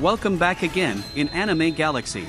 Welcome back again in Anime Galaxy.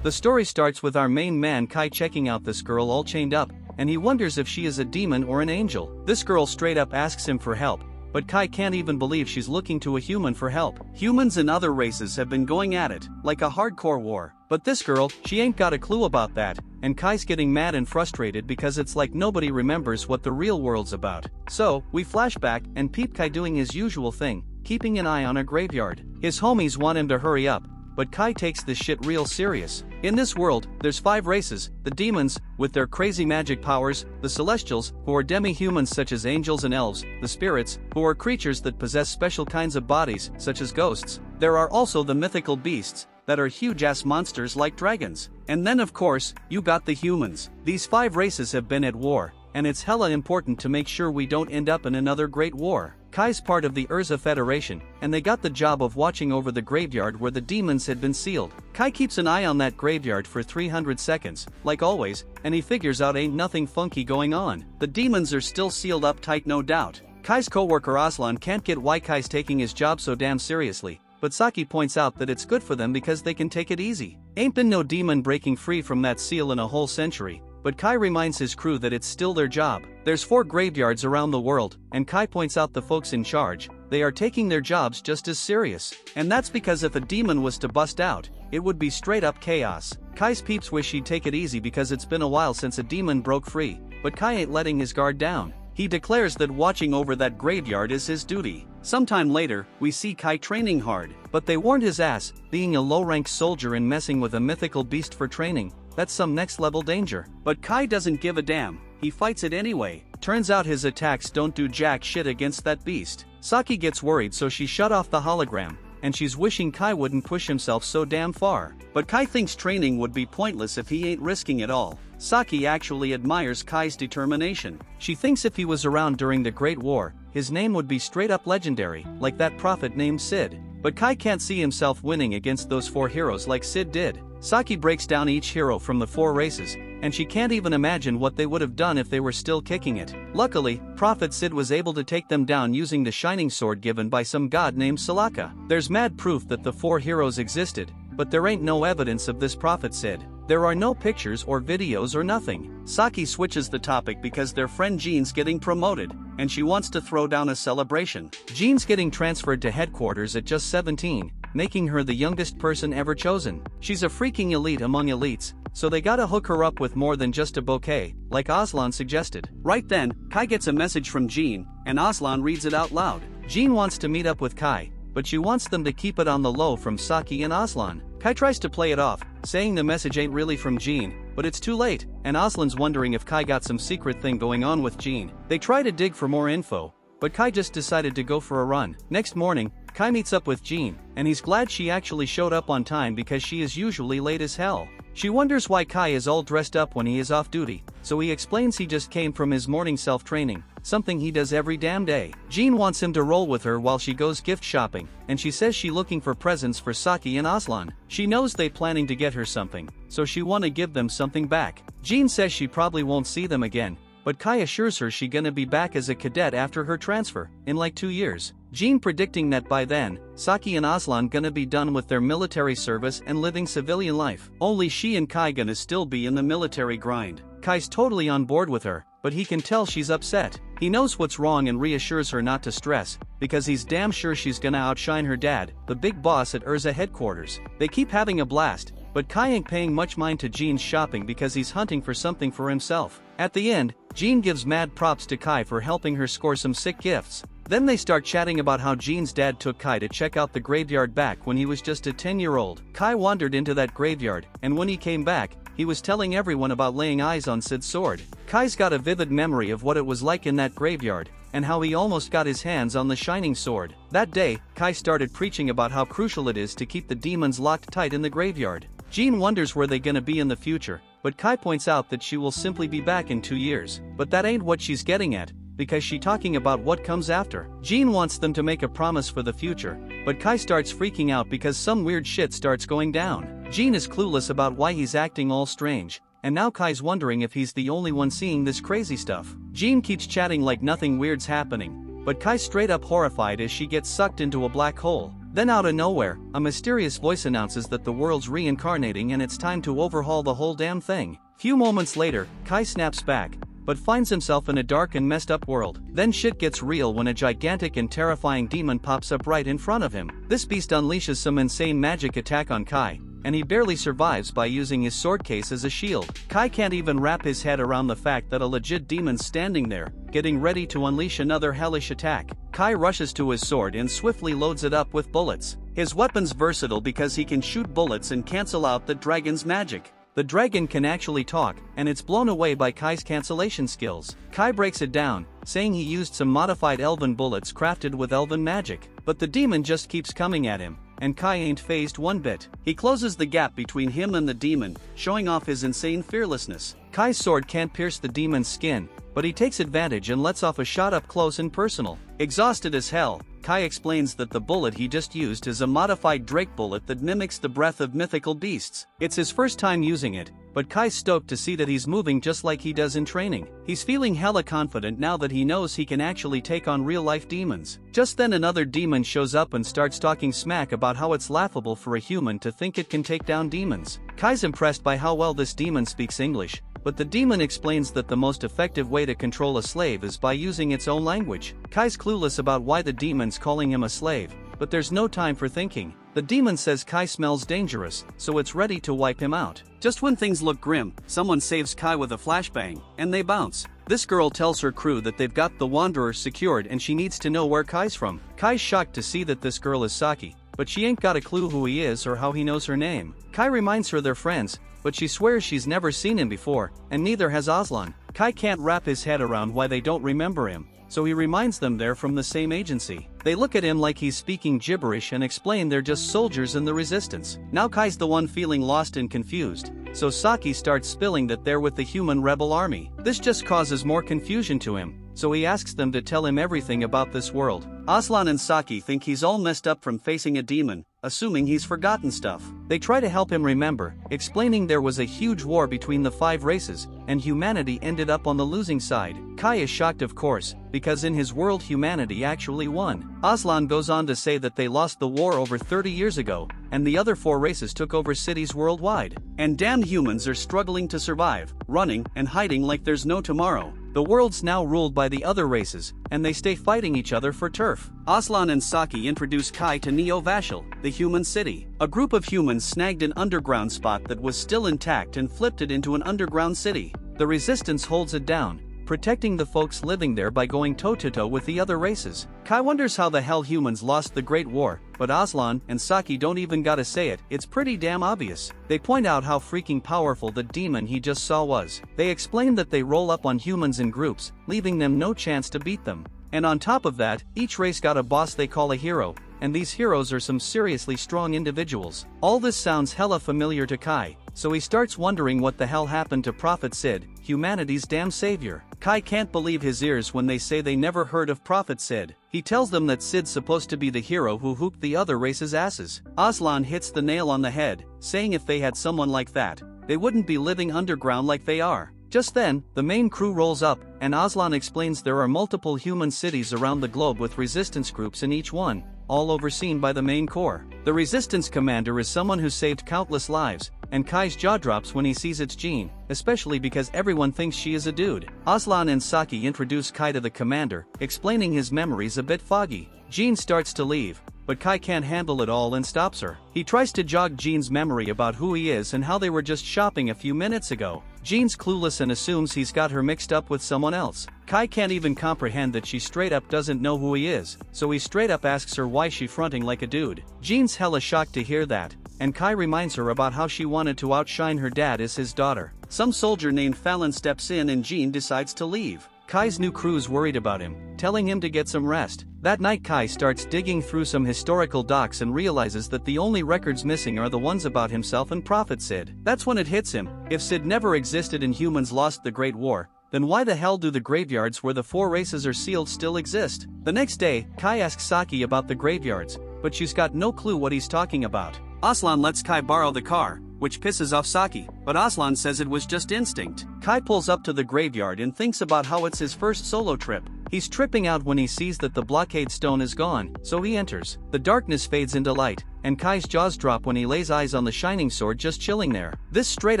The story starts with our main man Kai checking out this girl all chained up, and he wonders if she is a demon or an angel. This girl straight up asks him for help, but Kai can't even believe she's looking to a human for help. Humans and other races have been going at it, like a hardcore war. But this girl, she ain't got a clue about that, and Kai's getting mad and frustrated because it's like nobody remembers what the real world's about. So, we flash back and peep Kai doing his usual thing, keeping an eye on a graveyard. His homies want him to hurry up, but Kai takes this shit real serious. In this world, there's five races, the demons, with their crazy magic powers, the celestials, who are demi-humans such as angels and elves, the spirits, who are creatures that possess special kinds of bodies, such as ghosts. There are also the mythical beasts, that are huge-ass monsters like dragons. And then of course, you got the humans. These five races have been at war, and it's hella important to make sure we don't end up in another great war. Kai's part of the Urza Federation, and they got the job of watching over the graveyard where the demons had been sealed. Kai keeps an eye on that graveyard for 300 seconds, like always, and he figures out ain't nothing funky going on. The demons are still sealed up tight no doubt. Kai's co-worker Aslan can't get why Kai's taking his job so damn seriously, but Saki points out that it's good for them because they can take it easy. Ain't been no demon breaking free from that seal in a whole century, but Kai reminds his crew that it's still their job. There's four graveyards around the world, and Kai points out the folks in charge, they are taking their jobs just as serious. And that's because if a demon was to bust out, it would be straight up chaos. Kai's peeps wish he'd take it easy because it's been a while since a demon broke free, but Kai ain't letting his guard down. He declares that watching over that graveyard is his duty. Sometime later, we see Kai training hard, but they warned his ass, being a low-rank soldier and messing with a mythical beast for training, that's some next level danger. But Kai doesn't give a damn, he fights it anyway. Turns out his attacks don't do jack shit against that beast. Saki gets worried so she shut off the hologram, and she's wishing Kai wouldn't push himself so damn far. But Kai thinks training would be pointless if he ain't risking it all. Saki actually admires Kai's determination. She thinks if he was around during the Great War, his name would be straight up legendary, like that prophet named Sid. But Kai can't see himself winning against those four heroes like Sid did. Saki breaks down each hero from the four races, and she can't even imagine what they would have done if they were still kicking it. Luckily, Prophet Sid was able to take them down using the shining sword given by some god named Salaka. There's mad proof that the four heroes existed, but there ain't no evidence of this Prophet Sid. There are no pictures or videos or nothing. Saki switches the topic because their friend Jean's getting promoted, and she wants to throw down a celebration. Jean's getting transferred to headquarters at just 17, making her the youngest person ever chosen. She's a freaking elite among elites, so they gotta hook her up with more than just a bouquet, like Aslan suggested. Right then, Kai gets a message from Jean, and Aslan reads it out loud. Jean wants to meet up with Kai, but she wants them to keep it on the low from Saki and Aslan. Kai tries to play it off, saying the message ain't really from Jean, but it's too late, and Aslan's wondering if Kai got some secret thing going on with Jean. They try to dig for more info, but Kai just decided to go for a run. Next morning, Kai meets up with Jean, and he's glad she actually showed up on time because she is usually late as hell. She wonders why Kai is all dressed up when he is off duty, so he explains he just came from his morning self-training, something he does every damn day. Jean wants him to roll with her while she goes gift shopping, and she says she looking for presents for Saki and Aslan. She knows they planning to get her something, so she wanna give them something back. Jean says she probably won't see them again, but Kai assures her she gonna be back as a cadet after her transfer, in like two years. Jean predicting that by then, Saki and Aslan gonna be done with their military service and living civilian life. Only she and Kai gonna still be in the military grind. Kai's totally on board with her, but he can tell she's upset. He knows what's wrong and reassures her not to stress, because he's damn sure she's gonna outshine her dad, the big boss at Urza headquarters. They keep having a blast, but Kai ain't paying much mind to Jean's shopping because he's hunting for something for himself. At the end, Jean gives mad props to Kai for helping her score some sick gifts. Then they start chatting about how Jean's dad took Kai to check out the graveyard back when he was just a 10-year-old. Kai wandered into that graveyard, and when he came back, he was telling everyone about laying eyes on Sid's sword. Kai's got a vivid memory of what it was like in that graveyard, and how he almost got his hands on the shining sword. That day, Kai started preaching about how crucial it is to keep the demons locked tight in the graveyard. Jean wonders where they're gonna be in the future, but Kai points out that she will simply be back in two years. But that ain't what she's getting at, because she talking about what comes after. Jean wants them to make a promise for the future, but Kai starts freaking out because some weird shit starts going down. Jean is clueless about why he's acting all strange, and now Kai's wondering if he's the only one seeing this crazy stuff. Jean keeps chatting like nothing weird's happening, but Kai's straight up horrified as she gets sucked into a black hole. Then out of nowhere, a mysterious voice announces that the world's reincarnating and it's time to overhaul the whole damn thing. Few moments later, Kai snaps back, but finds himself in a dark and messed up world. Then shit gets real when a gigantic and terrifying demon pops up right in front of him. This beast unleashes some insane magic attack on Kai, and he barely survives by using his sword case as a shield. Kai can't even wrap his head around the fact that a legit demon's standing there, getting ready to unleash another hellish attack. Kai rushes to his sword and swiftly loads it up with bullets. His weapon's versatile because he can shoot bullets and cancel out the dragon's magic. The dragon can actually talk, and it's blown away by Kai's cancellation skills. Kai breaks it down, saying he used some modified elven bullets crafted with elven magic. But the demon just keeps coming at him, and Kai ain't phased one bit. He closes the gap between him and the demon, showing off his insane fearlessness. Kai's sword can't pierce the demon's skin, but he takes advantage and lets off a shot up close and personal. Exhausted as hell, Kai explains that the bullet he just used is a modified Drake bullet that mimics the breath of mythical beasts. It's his first time using it, but Kai's stoked to see that he's moving just like he does in training. He's feeling hella confident now that he knows he can actually take on real-life demons. Just then another demon shows up and starts talking smack about how it's laughable for a human to think it can take down demons. Kai's impressed by how well this demon speaks English, but the demon explains that the most effective way to control a slave is by using its own language. Kai's clueless about why the demon's calling him a slave, but there's no time for thinking. The demon says Kai smells dangerous, so it's ready to wipe him out. Just when things look grim, someone saves Kai with a flashbang, and they bounce. This girl tells her crew that they've got the Wanderer secured and she needs to know where Kai's from. Kai's shocked to see that this girl is Saki, but she ain't got a clue who he is or how he knows her name. Kai reminds her they're friends, but she swears she's never seen him before, and neither has Aslan. Kai can't wrap his head around why they don't remember him, so he reminds them they're from the same agency. They look at him like he's speaking gibberish and explain they're just soldiers in the resistance. Now Kai's the one feeling lost and confused, so Saki starts spilling that they're with the human rebel army. This just causes more confusion to him, so he asks them to tell him everything about this world. Aslan and Saki think he's all messed up from facing a demon, assuming he's forgotten stuff. They try to help him remember, explaining there was a huge war between the five races, and humanity ended up on the losing side. Kai is shocked of course, because in his world humanity actually won. Aslan goes on to say that they lost the war over 30 years ago, and the other four races took over cities worldwide. And damn humans are struggling to survive, running and hiding like there's no tomorrow. The world's now ruled by the other races, and they stay fighting each other for turf. Aslan and Saki introduce Kai to Neo Vashel, the human city. A group of humans snagged an underground spot that was still intact and flipped it into an underground city. The resistance holds it down, protecting the folks living there by going toe-to-toe with the other races. Kai wonders how the hell humans lost the Great War, but Aslan and Saki don't even gotta say it, it's pretty damn obvious. They point out how freaking powerful the demon he just saw was. They explain that they roll up on humans in groups, leaving them no chance to beat them. And on top of that, each race got a boss they call a hero, and these heroes are some seriously strong individuals. All this sounds hella familiar to Kai, so he starts wondering what the hell happened to Prophet Sid, humanity's damn savior. Kai can't believe his ears when they say they never heard of Prophet Sid. He tells them that Sid's supposed to be the hero who hooped the other race's asses. Aslan hits the nail on the head, saying if they had someone like that, they wouldn't be living underground like they are. Just then, the main crew rolls up, and Aslan explains there are multiple human cities around the globe with resistance groups in each one, all overseen by the main core. The resistance commander is someone who saved countless lives, and Kai's jaw drops when he sees it's Jean, especially because everyone thinks she is a dude. Aslan and Saki introduce Kai to the commander, explaining his memories a bit foggy. Jean starts to leave, but Kai can't handle it all and stops her. He tries to jog Jean's memory about who he is and how they were just shopping a few minutes ago. Jean's clueless and assumes he's got her mixed up with someone else. Kai can't even comprehend that she straight up doesn't know who he is, so he straight up asks her why she fronting like a dude. Jean's hella shocked to hear that, and Kai reminds her about how she wanted to outshine her dad as his daughter. Some soldier named Fallon steps in and Jean decides to leave. Kai's new crew's worried about him, telling him to get some rest. That night Kai starts digging through some historical docs and realizes that the only records missing are the ones about himself and Prophet Sid. That's when it hits him, if Sid never existed and humans lost the Great War, then why the hell do the graveyards where the four races are sealed still exist? The next day, Kai asks Saki about the graveyards, but she's got no clue what he's talking about. Aslan lets Kai borrow the car, which pisses off Saki, but Aslan says it was just instinct. Kai pulls up to the graveyard and thinks about how it's his first solo trip. He's tripping out when he sees that the blockade stone is gone, so he enters. The darkness fades into light, and Kai's jaws drop when he lays eyes on the shining sword just chilling there. This straight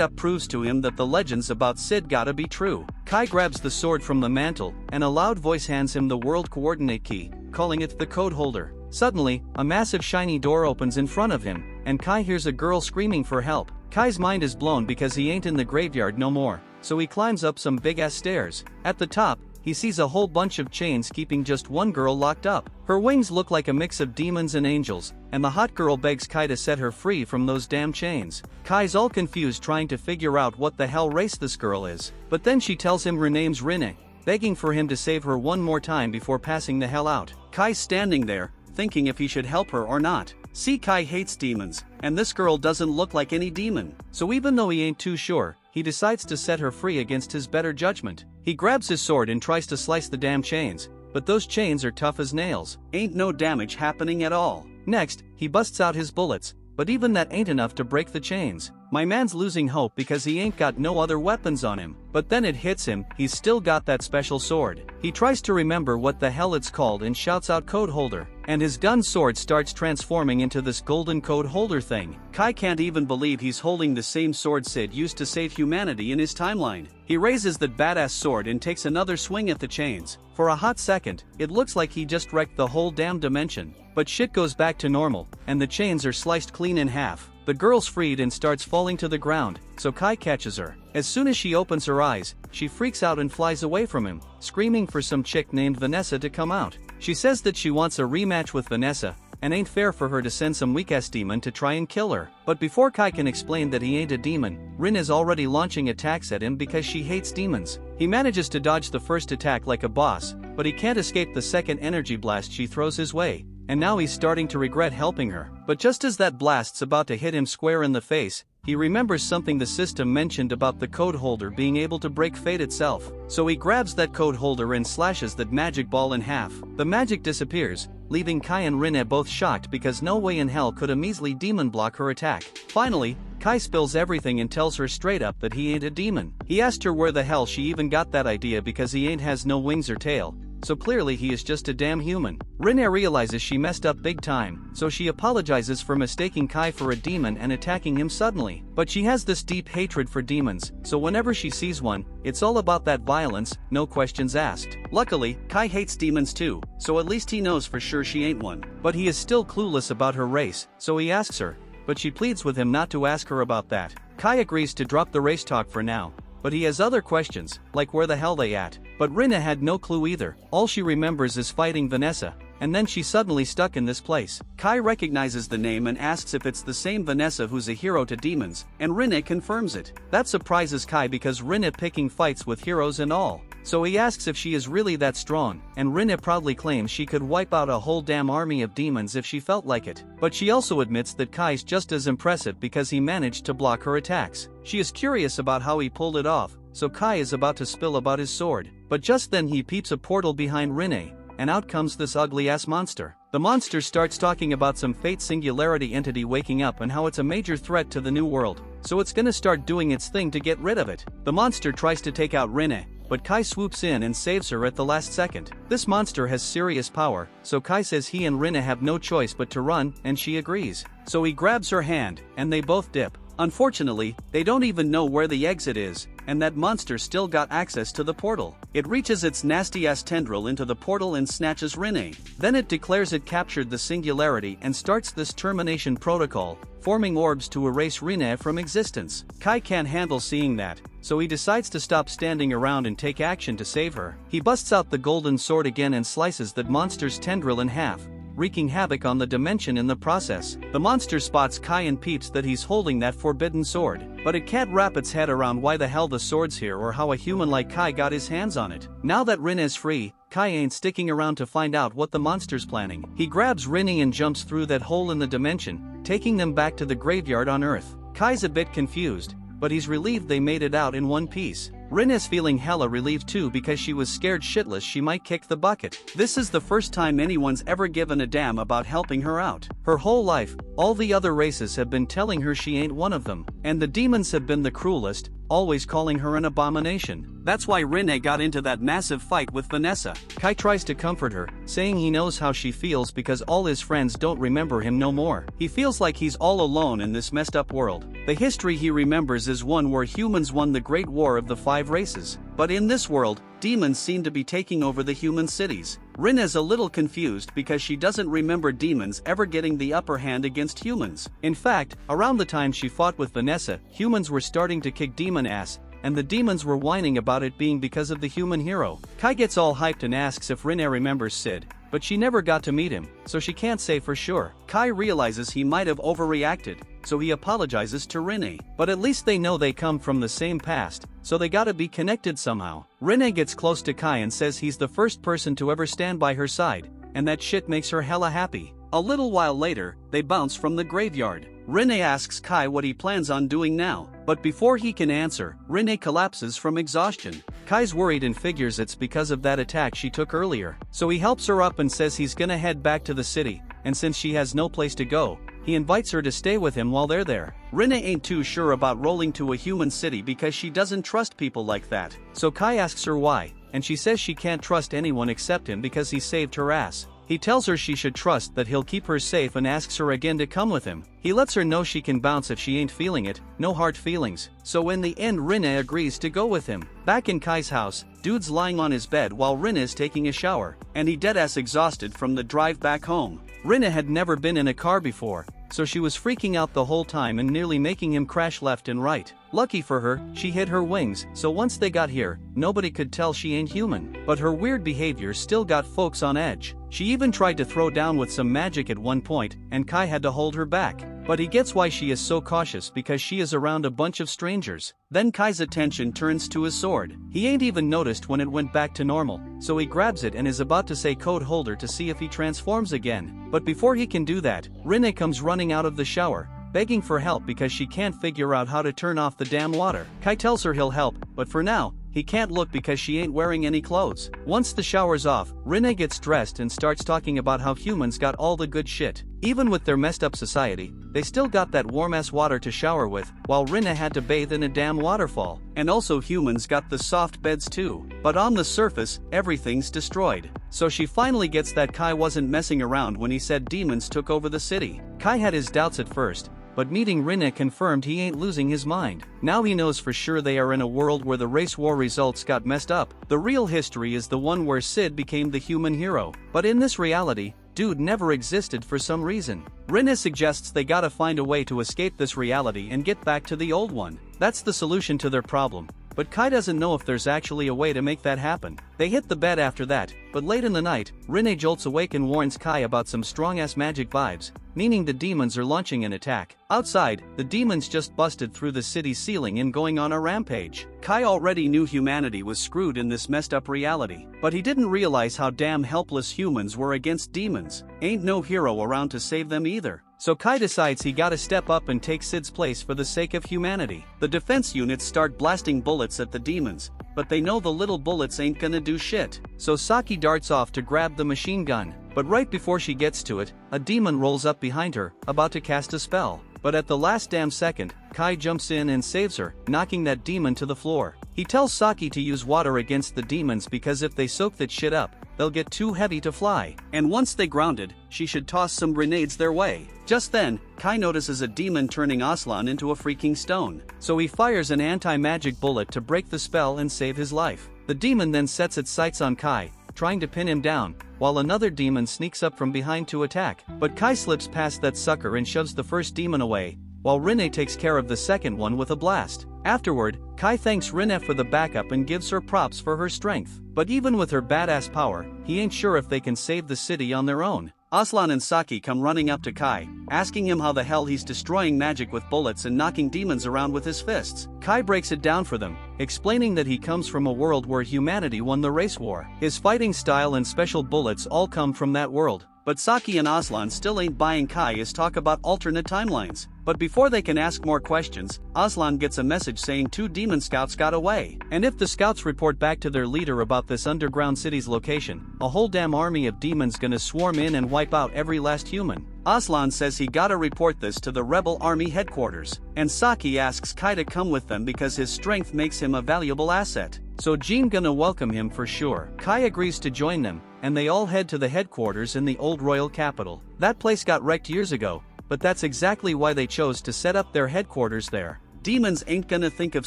up proves to him that the legends about Sid gotta be true. Kai grabs the sword from the mantle, and a loud voice hands him the world coordinate key, calling it the code holder. Suddenly, a massive shiny door opens in front of him, and Kai hears a girl screaming for help. Kai's mind is blown because he ain't in the graveyard no more, so he climbs up some big ass stairs. At the top, he sees a whole bunch of chains keeping just one girl locked up. Her wings look like a mix of demons and angels, and the hot girl begs Kai to set her free from those damn chains. Kai's all confused trying to figure out what the hell race this girl is, but then she tells him her name's Rinne, begging for him to save her one more time before passing the hell out. Kai's standing there, thinking if he should help her or not. See Kai hates demons, and this girl doesn't look like any demon, so even though he ain't too sure, he decides to set her free against his better judgment. He grabs his sword and tries to slice the damn chains, but those chains are tough as nails. Ain't no damage happening at all. Next, he busts out his bullets, but even that ain't enough to break the chains. My man's losing hope because he ain't got no other weapons on him. But then it hits him, he's still got that special sword. He tries to remember what the hell it's called and shouts out code holder. And his gun sword starts transforming into this golden code holder thing. Kai can't even believe he's holding the same sword Sid used to save humanity in his timeline. He raises that badass sword and takes another swing at the chains. For a hot second, it looks like he just wrecked the whole damn dimension. But shit goes back to normal, and the chains are sliced clean in half. The girl's freed and starts falling to the ground, so Kai catches her. As soon as she opens her eyes, she freaks out and flies away from him, screaming for some chick named Vanessa to come out. She says that she wants a rematch with Vanessa, and ain't fair for her to send some weak-ass demon to try and kill her. But before Kai can explain that he ain't a demon, Rinne is already launching attacks at him because she hates demons. He manages to dodge the first attack like a boss, but he can't escape the second energy blast she throws his way and now he's starting to regret helping her. But just as that blast's about to hit him square in the face, he remembers something the system mentioned about the code holder being able to break fate itself. So he grabs that code holder and slashes that magic ball in half. The magic disappears, leaving Kai and Rinne both shocked because no way in hell could a measly demon block her attack. Finally, Kai spills everything and tells her straight up that he ain't a demon. He asked her where the hell she even got that idea because he ain't has no wings or tail, so clearly he is just a damn human. Rinne realizes she messed up big time, so she apologizes for mistaking Kai for a demon and attacking him suddenly. But she has this deep hatred for demons, so whenever she sees one, it's all about that violence, no questions asked. Luckily, Kai hates demons too, so at least he knows for sure she ain't one. But he is still clueless about her race, so he asks her, but she pleads with him not to ask her about that. Kai agrees to drop the race talk for now, but he has other questions, like where the hell they at. But Rinne had no clue either, all she remembers is fighting Vanessa, and then she suddenly stuck in this place. Kai recognizes the name and asks if it's the same Vanessa who's a hero to demons, and Rinne confirms it. That surprises Kai because Rinne picking fights with heroes and all. So he asks if she is really that strong, and Rinne proudly claims she could wipe out a whole damn army of demons if she felt like it. But she also admits that Kai's just as impressive because he managed to block her attacks. She is curious about how he pulled it off, so Kai is about to spill about his sword. But just then he peeps a portal behind Rinne, and out comes this ugly ass monster. The monster starts talking about some fate singularity entity waking up and how it's a major threat to the new world, so it's gonna start doing its thing to get rid of it. The monster tries to take out Rinne, but Kai swoops in and saves her at the last second. This monster has serious power, so Kai says he and Rinne have no choice but to run, and she agrees. So he grabs her hand, and they both dip. Unfortunately, they don't even know where the exit is, and that monster still got access to the portal. It reaches its nasty ass tendril into the portal and snatches Rinne. Then it declares it captured the singularity and starts this termination protocol, forming orbs to erase Rinne from existence. Kai can't handle seeing that, so he decides to stop standing around and take action to save her. He busts out the golden sword again and slices that monster's tendril in half, wreaking havoc on the dimension in the process. The monster spots Kai and peeps that he's holding that forbidden sword, but it can't wrap its head around why the hell the sword's here or how a human like Kai got his hands on it. Now that Rinne is free, Kai ain't sticking around to find out what the monster's planning. He grabs Rinne and jumps through that hole in the dimension, taking them back to the graveyard on Earth. Kai's a bit confused, but he's relieved they made it out in one piece. Rinne is feeling hella relieved too because she was scared shitless she might kick the bucket. This is the first time anyone's ever given a damn about helping her out. Her whole life, all the other races have been telling her she ain't one of them, and the demons have been the cruelest, always calling her an abomination. That's why Rinne got into that massive fight with Vanessa. Kai tries to comfort her, saying he knows how she feels because all his friends don't remember him no more. He feels like he's all alone in this messed up world. The history he remembers is one where humans won the Great War of the Five Races. But in this world, demons seem to be taking over the human cities. Rinne is a little confused because she doesn't remember demons ever getting the upper hand against humans. In fact, around the time she fought with Vanessa, humans were starting to kick demon ass, and the demons were whining about it being because of the human hero. Kai gets all hyped and asks if Rinne remembers Sid, but she never got to meet him, so she can't say for sure. Kai realizes he might have overreacted, so he apologizes to Rinne. But at least they know they come from the same past, so they gotta be connected somehow. Rinne gets close to Kai and says he's the first person to ever stand by her side, and that shit makes her hella happy. A little while later, they bounce from the graveyard. Rinne asks Kai what he plans on doing now, but before he can answer, Rinne collapses from exhaustion. Kai's worried and figures it's because of that attack she took earlier, so he helps her up and says he's gonna head back to the city, and since she has no place to go, he invites her to stay with him while they're there. Rinne ain't too sure about rolling to a human city because she doesn't trust people like that, so Kai asks her why, and she says she can't trust anyone except him because he saved her ass. He tells her she should trust that he'll keep her safe and asks her again to come with him. He lets her know she can bounce if she ain't feeling it, no hard feelings. So in the end Rinne agrees to go with him. Back in Kai's house, dude's lying on his bed while Rinne is taking a shower, and he deadass exhausted from the drive back home. Rinne had never been in a car before, so she was freaking out the whole time and nearly making him crash left and right. Lucky for her, she hid her wings, so once they got here, nobody could tell she ain't human. But her weird behavior still got folks on edge. She even tried to throw down with some magic at one point, and Kai had to hold her back. But he gets why she is so cautious because she is around a bunch of strangers. Then Kai's attention turns to his sword. He ain't even noticed when it went back to normal, so he grabs it and is about to say code holder to see if he transforms again. But before he can do that, Rinne comes running out of the shower, begging for help because she can't figure out how to turn off the damn water. Kai tells her he'll help, but for now, he can't look because she ain't wearing any clothes. Once the shower's off, Rinne gets dressed and starts talking about how humans got all the good shit. Even with their messed up society, they still got that warm ass water to shower with, while Rinne had to bathe in a damn waterfall. And also humans got the soft beds too. But on the surface, everything's destroyed. So she finally gets that Kai wasn't messing around when he said demons took over the city. Kai had his doubts at first, but meeting Rinne confirmed he ain't losing his mind. Now he knows for sure they are in a world where the race war results got messed up. The real history is the one where Sid became the human hero. But in this reality, dude never existed for some reason. Rinne suggests they gotta find a way to escape this reality and get back to the old one. That's the solution to their problem. But Kai doesn't know if there's actually a way to make that happen. They hit the bed after that, but late in the night, Rinne jolts awake and warns Kai about some strong-ass magic vibes, meaning the demons are launching an attack. Outside, the demons just busted through the city's ceiling and going on a rampage. Kai already knew humanity was screwed in this messed up reality, but he didn't realize how damn helpless humans were against demons. Ain't no hero around to save them either. So Kai decides he gotta step up and take Sid's place for the sake of humanity. The defense units start blasting bullets at the demons, but they know the little bullets ain't gonna do shit. So Saki darts off to grab the machine gun, but right before she gets to it, a demon rolls up behind her, about to cast a spell. But at the last damn second, Kai jumps in and saves her, knocking that demon to the floor. He tells Saki to use water against the demons because if they soak that shit up, they'll get too heavy to fly. And once they grounded, she should toss some grenades their way. Just then, Kai notices a demon turning Aslan into a freaking stone. So he fires an anti-magic bullet to break the spell and save his life. The demon then sets its sights on Kai, trying to pin him down, while another demon sneaks up from behind to attack. But Kai slips past that sucker and shoves the first demon away, while Rinne takes care of the second one with a blast. Afterward, Kai thanks Rinne for the backup and gives her props for her strength. But even with her badass power, he ain't sure if they can save the city on their own. Aslan and Saki come running up to Kai, asking him how the hell he's destroying magic with bullets and knocking demons around with his fists. Kai breaks it down for them, explaining that he comes from a world where humanity won the race war. His fighting style and special bullets all come from that world. But Saki and Aslan still ain't buying Kai is talk about alternate timelines. But before they can ask more questions, Aslan gets a message saying two demon scouts got away. And if the scouts report back to their leader about this underground city's location, a whole damn army of demons gonna swarm in and wipe out every last human. Aslan says he gotta report this to the rebel army headquarters, and Saki asks Kai to come with them because his strength makes him a valuable asset. So Jean gonna welcome him for sure. Kai agrees to join them, and they all head to the headquarters in the old royal capital. That place got wrecked years ago, but that's exactly why they chose to set up their headquarters there. Demons ain't gonna think of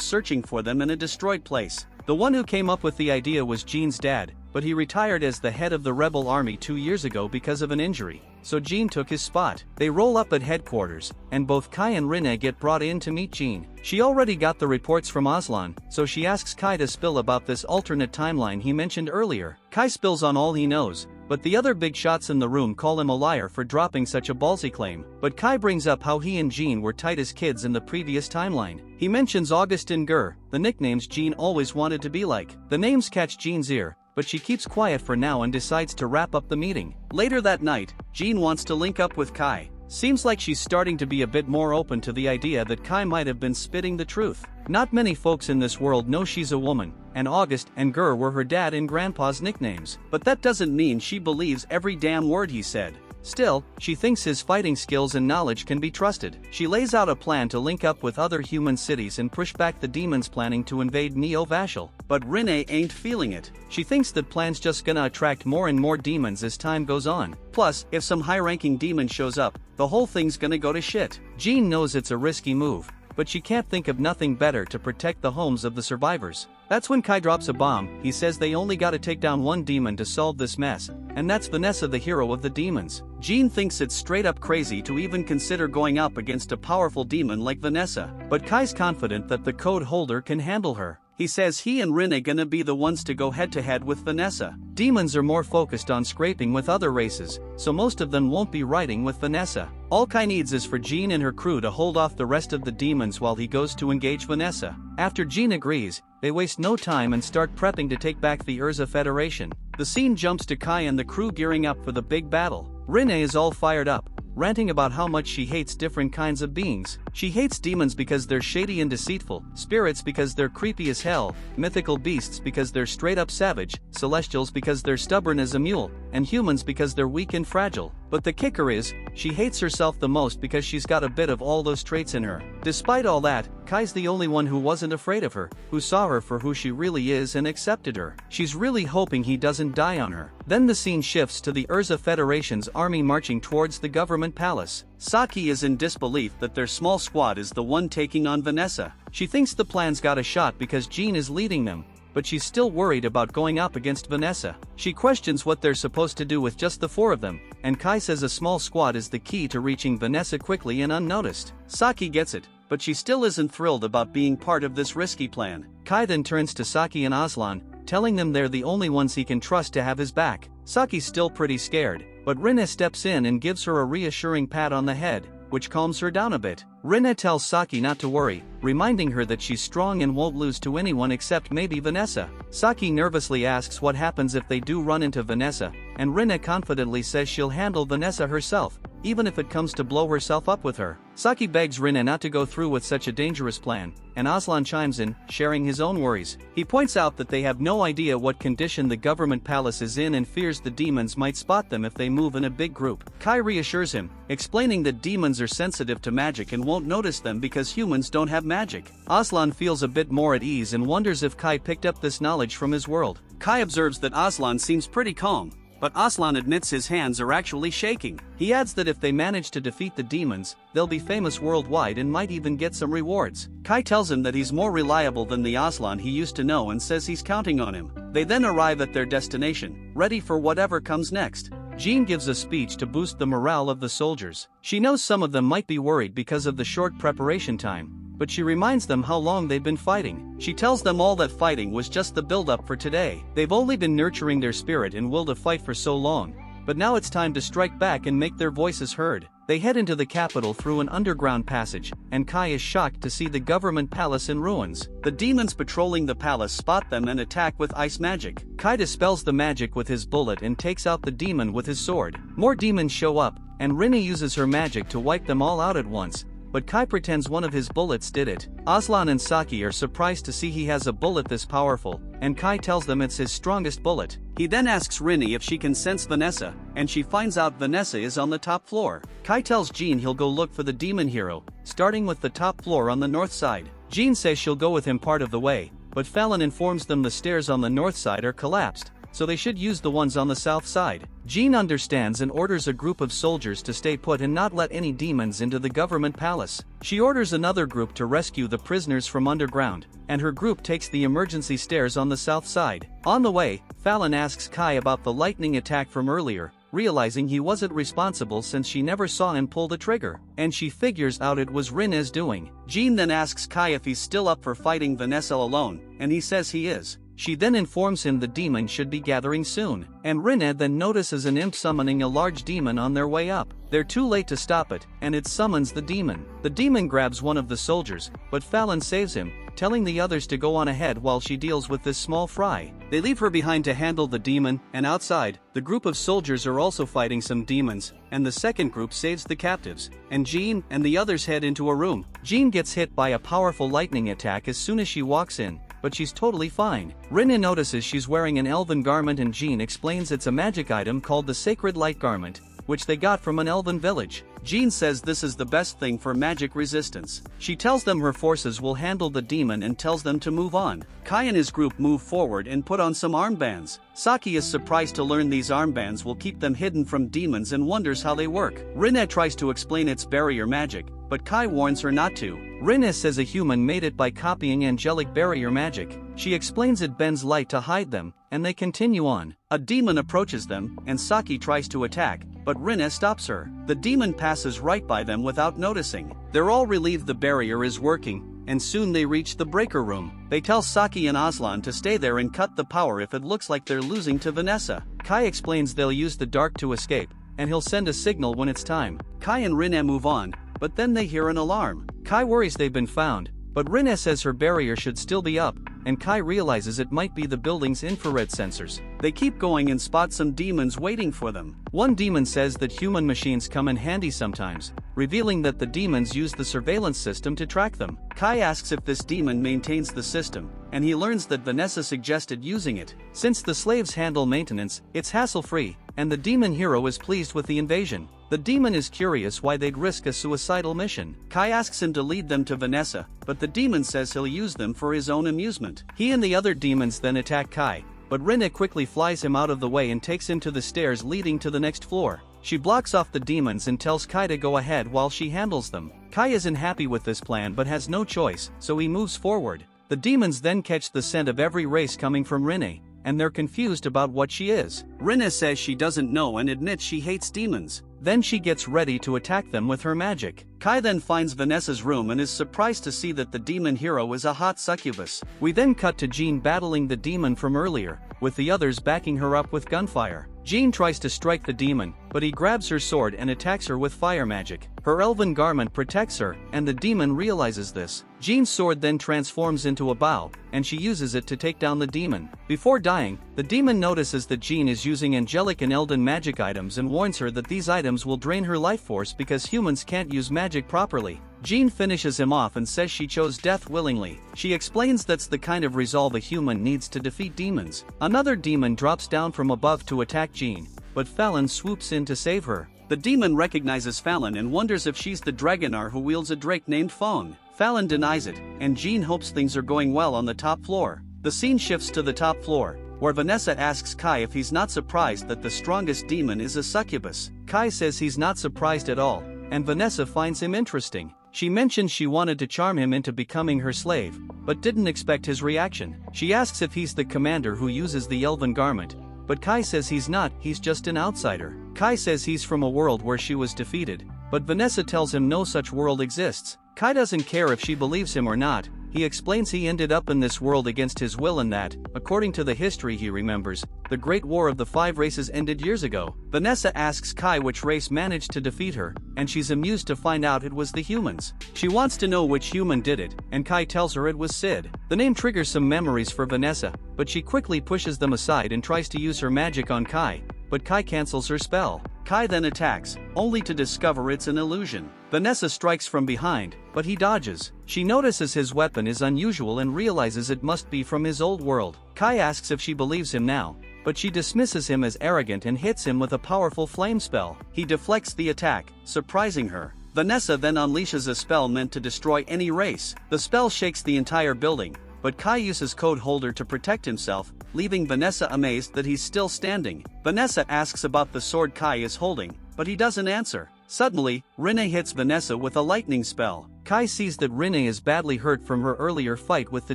searching for them in a destroyed place. The one who came up with the idea was Jean's dad, but he retired as the head of the rebel army two years ago because of an injury, so Jean took his spot. They roll up at headquarters, and both Kai and Rinne get brought in to meet Jean. She already got the reports from Aslan, so she asks Kai to spill about this alternate timeline he mentioned earlier. Kai spills on all he knows, but the other big shots in the room call him a liar for dropping such a ballsy claim. But Kai brings up how he and Jean were tight as kids in the previous timeline. He mentions Augustin and Gur, the nicknames Jean always wanted to be like. The names catch Jean's ear, but she keeps quiet for now and decides to wrap up the meeting. Later that night, Jean wants to link up with Kai. Seems like she's starting to be a bit more open to the idea that Kai might have been spitting the truth. Not many folks in this world know she's a woman, and August and Gur were her dad and grandpa's nicknames. But that doesn't mean she believes every damn word he said. Still, she thinks his fighting skills and knowledge can be trusted. She lays out a plan to link up with other human cities and push back the demons planning to invade Neo Vashel. But Rinne ain't feeling it. She thinks that plan's just gonna attract more and more demons as time goes on. Plus, if some high-ranking demon shows up, the whole thing's gonna go to shit. Jean knows it's a risky move, but she can't think of nothing better to protect the homes of the survivors. That's when Kai drops a bomb, he says they only gotta take down one demon to solve this mess, and that's Vanessa the hero of the demons. Jean thinks it's straight up crazy to even consider going up against a powerful demon like Vanessa, but Kai's confident that the code holder can handle her. He says he and Rinne gonna be the ones to go head to head with Vanessa. Demons are more focused on scraping with other races, so most of them won't be riding with Vanessa. All Kai needs is for Jean and her crew to hold off the rest of the demons while he goes to engage Vanessa. After Jean agrees, they waste no time and start prepping to take back the Urza Federation. The scene jumps to Kai and the crew gearing up for the big battle. Rinne is all fired up, ranting about how much she hates different kinds of beings. She hates demons because they're shady and deceitful, spirits because they're creepy as hell, mythical beasts because they're straight up savage, celestials because they're stubborn as a mule, and humans because they're weak and fragile. But the kicker is, she hates herself the most because she's got a bit of all those traits in her. Despite all that, Kai's the only one who wasn't afraid of her, who saw her for who she really is and accepted her. She's really hoping he doesn't die on her. Then the scene shifts to the Urza Federation's army marching towards the government palace. Saki is in disbelief that their small squad is the one taking on Vanessa. She thinks the plan's got a shot because Jean is leading them, but she's still worried about going up against Vanessa. She questions what they're supposed to do with just the four of them, and Kai says a small squad is the key to reaching Vanessa quickly and unnoticed. Saki gets it, but she still isn't thrilled about being part of this risky plan. Kai then turns to Saki and Aslan, telling them they're the only ones he can trust to have his back. Saki's still pretty scared, but Rinne steps in and gives her a reassuring pat on the head, which calms her down a bit. Rinne tells Saki not to worry, reminding her that she's strong and won't lose to anyone except maybe Vanessa. Saki nervously asks what happens if they do run into Vanessa, and Rinne confidently says she'll handle Vanessa herself, even if it comes to blow herself up with her. Saki begs Rinne not to go through with such a dangerous plan, and Aslan chimes in, sharing his own worries. He points out that they have no idea what condition the government palace is in and fears the demons might spot them if they move in a big group. Kai reassures him, explaining that demons are sensitive to magic and won't notice them because humans don't have magic. Aslan feels a bit more at ease and wonders if Kai picked up this knowledge from his world. Kai observes that Aslan seems pretty calm, but Aslan admits his hands are actually shaking. He adds that if they manage to defeat the demons, they'll be famous worldwide and might even get some rewards. Kai tells him that he's more reliable than the Aslan he used to know and says he's counting on him. They then arrive at their destination, ready for whatever comes next. Jean gives a speech to boost the morale of the soldiers. She knows some of them might be worried because of the short preparation time, but she reminds them how long they've been fighting. She tells them all that fighting was just the build-up for today. They've only been nurturing their spirit and will to fight for so long, but now it's time to strike back and make their voices heard. They head into the capital through an underground passage, and Kai is shocked to see the government palace in ruins. The demons patrolling the palace spot them and attack with ice magic. Kai dispels the magic with his bullet and takes out the demon with his sword. More demons show up, and Rinne uses her magic to wipe them all out at once, but Kai pretends one of his bullets did it. Aslan and Saki are surprised to see he has a bullet this powerful, and Kai tells them it's his strongest bullet. He then asks Rinne if she can sense Vanessa, and she finds out Vanessa is on the top floor. Kai tells Jean he'll go look for the demon hero, starting with the top floor on the north side. Jean says she'll go with him part of the way, but Fallon informs them the stairs on the north side are collapsed, so they should use the ones on the south side. Jean understands and orders a group of soldiers to stay put and not let any demons into the government palace. She orders another group to rescue the prisoners from underground, and her group takes the emergency stairs on the south side. On the way, Fallon asks Kai about the lightning attack from earlier, realizing he wasn't responsible since she never saw him pull the trigger, and she figures out it was Rinne's doing. Jean then asks Kai if he's still up for fighting Vanessa alone, and he says he is. She then informs him the demon should be gathering soon, and Rinne then notices an imp summoning a large demon on their way up. They're too late to stop it, and it summons the demon. The demon grabs one of the soldiers, but Fallon saves him, telling the others to go on ahead while she deals with this small fry. They leave her behind to handle the demon, and outside, the group of soldiers are also fighting some demons, and the second group saves the captives, and Jean and the others head into a room. Jean gets hit by a powerful lightning attack as soon as she walks in, but she's totally fine. Rinne notices she's wearing an elven garment and Jean explains it's a magic item called the Sacred Light Garment, which they got from an elven village. Jean says this is the best thing for magic resistance. She tells them her forces will handle the demon and tells them to move on. Kai and his group move forward and put on some armbands. Saki is surprised to learn these armbands will keep them hidden from demons and wonders how they work. Rinne tries to explain its barrier magic, but Kai warns her not to. Rinne says a human made it by copying angelic barrier magic. She explains it bends light to hide them, and they continue on. A demon approaches them, and Saki tries to attack, but Rinne stops her. The demon passes right by them without noticing. They're all relieved the barrier is working, and soon they reach the breaker room. They tell Saki and Aslan to stay there and cut the power if it looks like they're losing to Vanessa. Kai explains they'll use the dark to escape, and he'll send a signal when it's time. Kai and Rinne move on, but then they hear an alarm. Kai worries they've been found, but Rinne says her barrier should still be up, and Kai realizes it might be the building's infrared sensors. They keep going and spot some demons waiting for them. One demon says that human machines come in handy sometimes, revealing that the demons use the surveillance system to track them. Kai asks if this demon maintains the system, and he learns that Vanessa suggested using it. Since the slaves handle maintenance, it's hassle-free, and the demon hero is pleased with the invasion. The demon is curious why they'd risk a suicidal mission. Kai asks him to lead them to Vanessa, but the demon says he'll use them for his own amusement. He and the other demons then attack Kai, but Rinne quickly flies him out of the way and takes him to the stairs leading to the next floor. She blocks off the demons and tells Kai to go ahead while she handles them. Kai isn't happy with this plan but has no choice, so he moves forward. The demons then catch the scent of every race coming from Rinne, and they're confused about what she is. Rinne says she doesn't know and admits she hates demons. Then she gets ready to attack them with her magic. Kai then finds Vanessa's room and is surprised to see that the demon hero is a hot succubus. We then cut to Jean battling the demon from earlier, with the others backing her up with gunfire. Jean tries to strike the demon, but he grabs her sword and attacks her with fire magic. Her elven garment protects her, and the demon realizes this. Jean's sword then transforms into a bow, and she uses it to take down the demon. Before dying, the demon notices that Jean is using angelic and elven magic items and warns her that these items will drain her life force because humans can't use magic properly. Jean finishes him off and says she chose death willingly. She explains that's the kind of resolve a human needs to defeat demons. Another demon drops down from above to attack Jean, but Fallon swoops in to save her. The demon recognizes Fallon and wonders if she's the Dragonar who wields a drake named Fong. Fallon denies it, and Jean hopes things are going well on the top floor. The scene shifts to the top floor, where Vanessa asks Kai if he's not surprised that the strongest demon is a succubus. Kai says he's not surprised at all, and Vanessa finds him interesting. She mentions she wanted to charm him into becoming her slave, but didn't expect his reaction. She asks if he's the commander who uses the elven garment, but Kai says he's not, he's just an outsider. Kai says he's from a world where she was defeated, but Vanessa tells him no such world exists. Kai doesn't care if she believes him or not, he explains he ended up in this world against his will and that, according to the history he remembers, the Great War of the Five Races ended years ago. Vanessa asks Kai which race managed to defeat her, and she's amused to find out it was the humans. She wants to know which human did it, and Kai tells her it was Sid. The name triggers some memories for Vanessa, but she quickly pushes them aside and tries to use her magic on Kai, but Kai cancels her spell. Kai then attacks, only to discover it's an illusion. Vanessa strikes from behind, but he dodges. She notices his weapon is unusual and realizes it must be from his old world. Kai asks if she believes him now, but she dismisses him as arrogant and hits him with a powerful flame spell. He deflects the attack, surprising her. Vanessa then unleashes a spell meant to destroy any race. The spell shakes the entire building, but Kai uses code holder to protect himself, leaving Vanessa amazed that he's still standing. Vanessa asks about the sword Kai is holding, but he doesn't answer. Suddenly, Rinne hits Vanessa with a lightning spell. Kai sees that Rinne is badly hurt from her earlier fight with the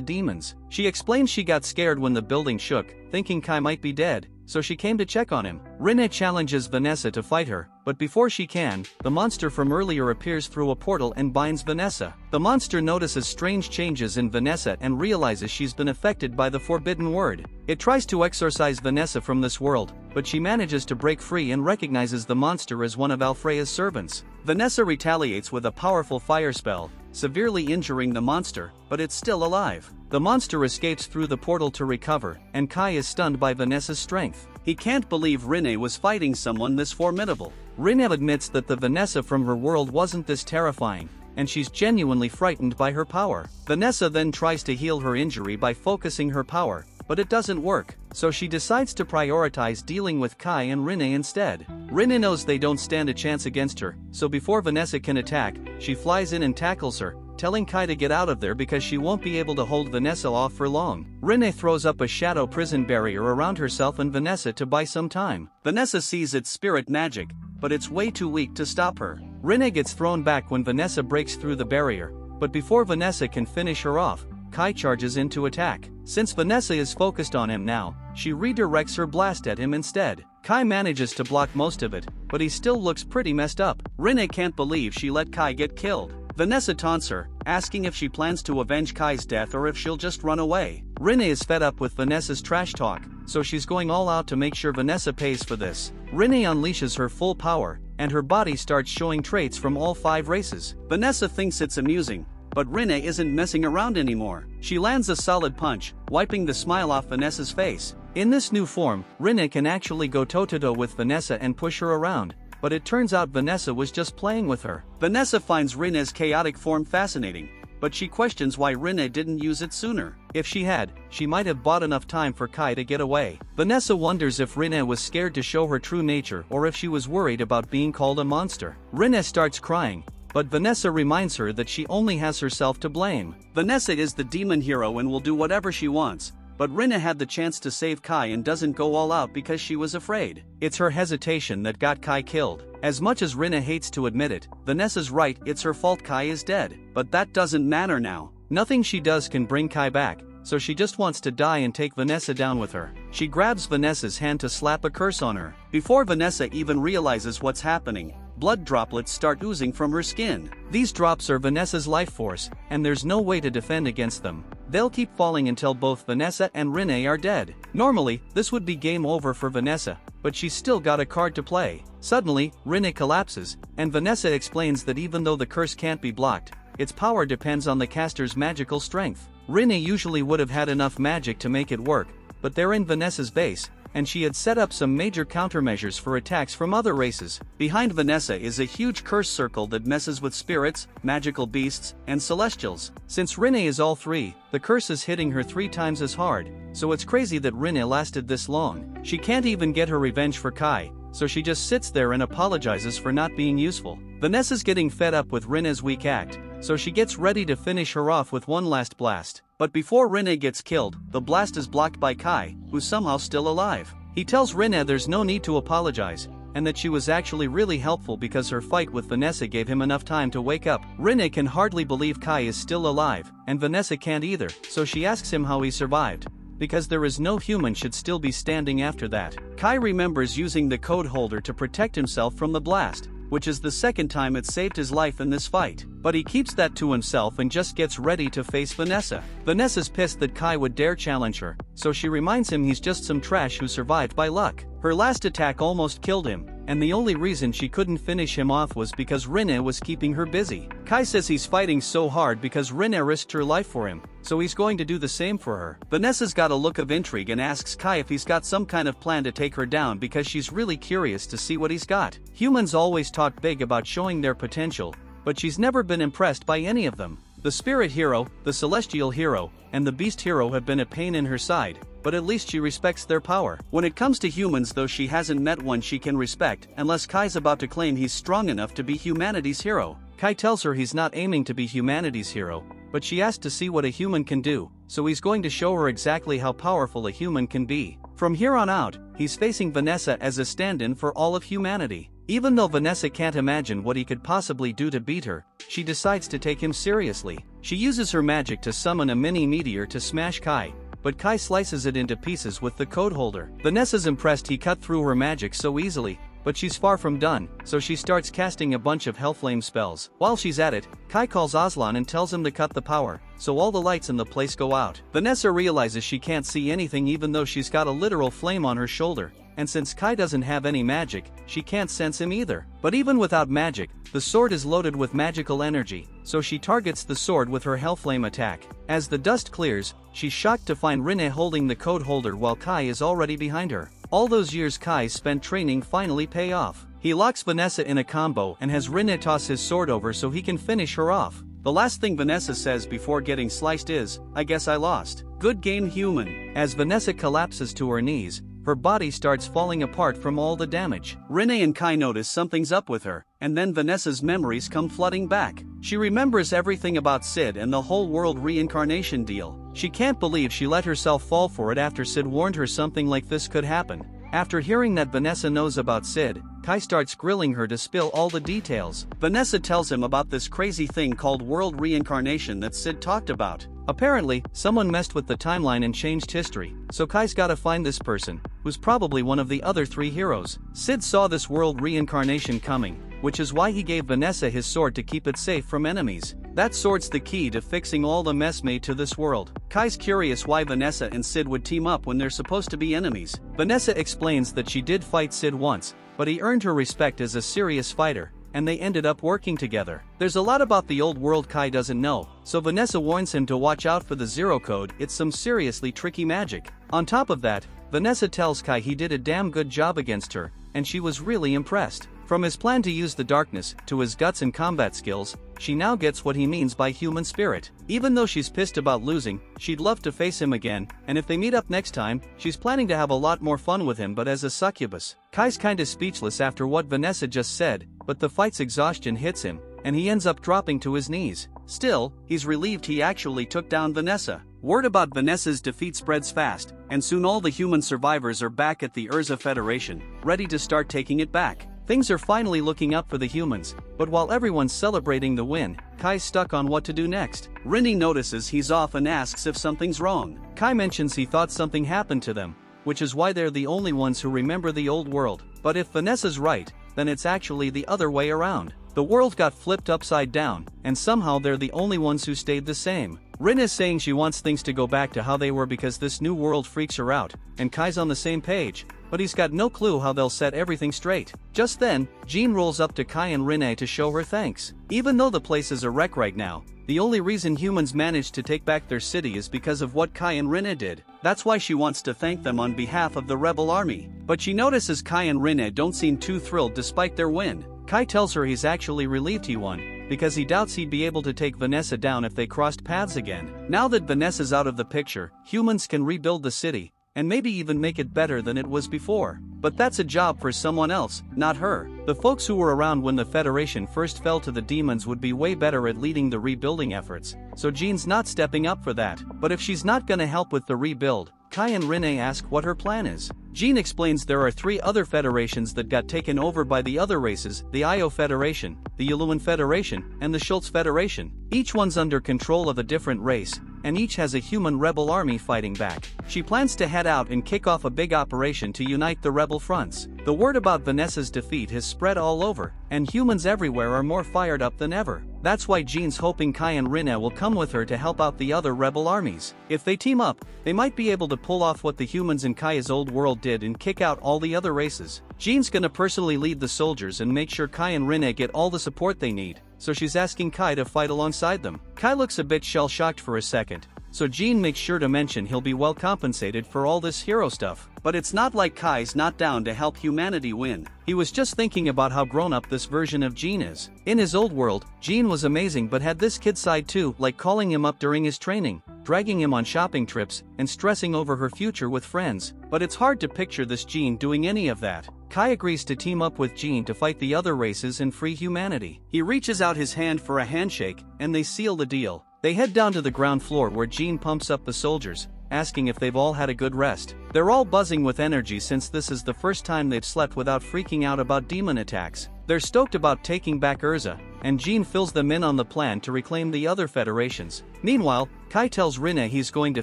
demons. She explains she got scared when the building shook, thinking Kai might be dead, so she came to check on him. Rinne challenges Vanessa to fight her, but before she can, the monster from earlier appears through a portal and binds Vanessa. The monster notices strange changes in Vanessa and realizes she's been affected by the forbidden word. It tries to exorcise Vanessa from this world, but she manages to break free and recognizes the monster as one of Alfreya's servants. Vanessa retaliates with a powerful fire spell, severely injuring the monster, but it's still alive. The monster escapes through the portal to recover, and Kai is stunned by Vanessa's strength. He can't believe Rinne was fighting someone this formidable. Rinne admits that the Vanessa from her world wasn't this terrifying, and she's genuinely frightened by her power. Vanessa then tries to heal her injury by focusing her power, but it doesn't work, so she decides to prioritize dealing with Kai and Rinne instead. Rinne knows they don't stand a chance against her, so before Vanessa can attack, she flies in and tackles her, telling Kai to get out of there because she won't be able to hold Vanessa off for long. Rinne throws up a shadow prison barrier around herself and Vanessa to buy some time. Vanessa sees its spirit magic, but it's way too weak to stop her. Rinne gets thrown back when Vanessa breaks through the barrier, but before Vanessa can finish her off, Kai charges in to attack. Since Vanessa is focused on him now, she redirects her blast at him instead. Kai manages to block most of it, but he still looks pretty messed up. Rinne can't believe she let Kai get killed. Vanessa taunts her, asking if she plans to avenge Kai's death or if she'll just run away. Rinne is fed up with Vanessa's trash talk, so she's going all out to make sure Vanessa pays for this. Rinne unleashes her full power, and her body starts showing traits from all five races. Vanessa thinks it's amusing, but Rinne isn't messing around anymore. She lands a solid punch, wiping the smile off Vanessa's face. In this new form, Rinne can actually go toe-to-toe with Vanessa and push her around, but it turns out Vanessa was just playing with her. Vanessa finds Rinne's chaotic form fascinating, but she questions why Rinne didn't use it sooner. If she had, she might have bought enough time for Kai to get away. Vanessa wonders if Rinne was scared to show her true nature or if she was worried about being called a monster. Rinne starts crying, but Vanessa reminds her that she only has herself to blame. Vanessa is the demon hero and will do whatever she wants, but Rinne had the chance to save Kai and doesn't go all out because she was afraid. It's her hesitation that got Kai killed. As much as Rinne hates to admit it, Vanessa's right, it's her fault Kai is dead. But that doesn't matter now. Nothing she does can bring Kai back, so she just wants to die and take Vanessa down with her. She grabs Vanessa's hand to slap a curse on her. Before Vanessa even realizes what's happening, blood droplets start oozing from her skin. These drops are Vanessa's life force, and there's no way to defend against them. They'll keep falling until both Vanessa and Rinne are dead. Normally, this would be game over for Vanessa, but she's still got a card to play. Suddenly, Rinne collapses, and Vanessa explains that even though the curse can't be blocked, its power depends on the caster's magical strength. Rinne usually would have had enough magic to make it work, but they're in Vanessa's base, and she had set up some major countermeasures for attacks from other races. Behind Vanessa is a huge curse circle that messes with spirits, magical beasts, and celestials. Since Rinne is all three, the curse is hitting her three times as hard, so it's crazy that Rinne lasted this long. She can't even get her revenge for Kai, so she just sits there and apologizes for not being useful. Vanessa's getting fed up with Rinne's weak act, so she gets ready to finish her off with one last blast. But before Rinne gets killed, the blast is blocked by Kai, who's somehow still alive. He tells Rinne there's no need to apologize, and that she was actually really helpful because her fight with Vanessa gave him enough time to wake up. Rinne can hardly believe Kai is still alive, and Vanessa can't either, so she asks him how he survived. Because there is no human should still be standing after that. Kai remembers using the code holder to protect himself from the blast, which is the second time it saved his life in this fight. But he keeps that to himself and just gets ready to face Vanessa. Vanessa's pissed that Kai would dare challenge her, so she reminds him he's just some trash who survived by luck. Her last attack almost killed him, and the only reason she couldn't finish him off was because Rinne was keeping her busy. Kai says he's fighting so hard because Rinne risked her life for him, so he's going to do the same for her. Vanessa's got a look of intrigue and asks Kai if he's got some kind of plan to take her down because she's really curious to see what he's got. Humans always talk big about showing their potential, but she's never been impressed by any of them. The spirit hero, the celestial hero, and the beast hero have been a pain in her side, but at least she respects their power. When it comes to humans though she hasn't met one she can respect unless Kai's about to claim he's strong enough to be humanity's hero. Kai tells her he's not aiming to be humanity's hero, but she asked to see what a human can do, so he's going to show her exactly how powerful a human can be. From here on out, he's facing Vanessa as a stand-in for all of humanity. Even though Vanessa can't imagine what he could possibly do to beat her, she decides to take him seriously. She uses her magic to summon a mini meteor to smash Kai, but Kai slices it into pieces with the code holder. Vanessa's impressed he cut through her magic so easily, but she's far from done, so she starts casting a bunch of Hellflame spells. While she's at it, Kai calls Aslan and tells him to cut the power, so all the lights in the place go out. Vanessa realizes she can't see anything even though she's got a literal flame on her shoulder, and since Kai doesn't have any magic, she can't sense him either. But even without magic, the sword is loaded with magical energy, so she targets the sword with her Hellflame attack. As the dust clears, she's shocked to find Rinne holding the code holder while Kai is already behind her. All those years Kai spent training finally pay off. He locks Vanessa in a combo and has Rinne toss his sword over so he can finish her off. The last thing Vanessa says before getting sliced is, I guess I lost. Good game human. As Vanessa collapses to her knees, her body starts falling apart from all the damage. Rinne and Kai notice something's up with her, and then Vanessa's memories come flooding back. She remembers everything about Sid and the whole world reincarnation deal. She can't believe she let herself fall for it after Sid warned her something like this could happen. After hearing that Vanessa knows about Sid, Kai starts grilling her to spill all the details. Vanessa tells him about this crazy thing called world reincarnation that Sid talked about. Apparently, someone messed with the timeline and changed history, so Kai's gotta find this person, who's probably one of the other three heroes. Sid saw this world reincarnation coming, which is why he gave Vanessa his sword to keep it safe from enemies. That sword's the key to fixing all the mess made to this world. Kai's curious why Vanessa and Sid would team up when they're supposed to be enemies. Vanessa explains that she did fight Sid once, but he earned her respect as a serious fighter, and they ended up working together. There's a lot about the old world Kai doesn't know, so Vanessa warns him to watch out for the Zero Code, it's some seriously tricky magic. On top of that, Vanessa tells Kai he did a damn good job against her, and she was really impressed. From his plan to use the darkness, to his guts and combat skills, she now gets what he means by human spirit. Even though she's pissed about losing, she'd love to face him again, and if they meet up next time, she's planning to have a lot more fun with him but as a succubus. Kai's kinda speechless after what Vanessa just said, but the fight's exhaustion hits him, and he ends up dropping to his knees. Still, he's relieved he actually took down Vanessa. Word about Vanessa's defeat spreads fast, and soon all the human survivors are back at the Urza Federation, ready to start taking it back. Things are finally looking up for the humans, but while everyone's celebrating the win, Kai's stuck on what to do next. Rinne notices he's off and asks if something's wrong. Kai mentions he thought something happened to them, which is why they're the only ones who remember the old world. But if Vanessa's right, then it's actually the other way around. The world got flipped upside down, and somehow they're the only ones who stayed the same. Rin is saying she wants things to go back to how they were because this new world freaks her out, and Kai's on the same page, but he's got no clue how they'll set everything straight. Just then, Jean rolls up to Kai and Rinne to show her thanks. Even though the place is a wreck right now, the only reason humans managed to take back their city is because of what Kai and Rinne did. That's why she wants to thank them on behalf of the rebel army. But she notices Kai and Rinne don't seem too thrilled despite their win. Kai tells her he's actually relieved he won, because he doubts he'd be able to take Vanessa down if they crossed paths again. Now that Vanessa's out of the picture, humans can rebuild the city, and maybe even make it better than it was before. But that's a job for someone else, not her. The folks who were around when the Federation first fell to the demons would be way better at leading the rebuilding efforts, so Jean's not stepping up for that. But if she's not gonna help with the rebuild, Kai and Rinne ask what her plan is. Jean explains there are three other federations that got taken over by the other races, the Io Federation, the Yuluan Federation, and the Schultz Federation. Each one's under control of a different race, and each has a human rebel army fighting back. She plans to head out and kick off a big operation to unite the rebel fronts. The word about Vanessa's defeat has spread all over, and humans everywhere are more fired up than ever. That's why Jean's hoping Kai and Rinne will come with her to help out the other rebel armies. If they team up, they might be able to pull off what the humans in Kai's old world did and kick out all the other races. Jean's gonna personally lead the soldiers and make sure Kai and Rinne get all the support they need, so she's asking Kai to fight alongside them. Kai looks a bit shell-shocked for a second, so Jean makes sure to mention he'll be well compensated for all this hero stuff. But it's not like Kai's not down to help humanity win. He was just thinking about how grown up this version of Jean is. In his old world, Jean was amazing but had this kid side too, like calling him up during his training, dragging him on shopping trips, and stressing over her future with friends. But it's hard to picture this Jean doing any of that. Kai agrees to team up with Jean to fight the other races and free humanity. He reaches out his hand for a handshake, and they seal the deal. They head down to the ground floor where Jean pumps up the soldiers, asking if they've all had a good rest. They're all buzzing with energy since this is the first time they've slept without freaking out about demon attacks. They're stoked about taking back Urza, and Jean fills them in on the plan to reclaim the other federations. Meanwhile, Kai tells Rinne he's going to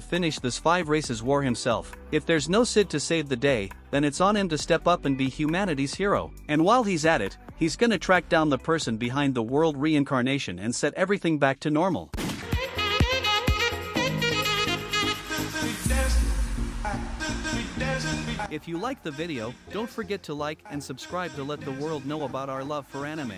finish this five races war himself. If there's no Sid to save the day, then it's on him to step up and be humanity's hero. And while he's at it, he's gonna track down the person behind the world reincarnation and set everything back to normal. If you like the video, don't forget to like and subscribe to let the world know about our love for anime.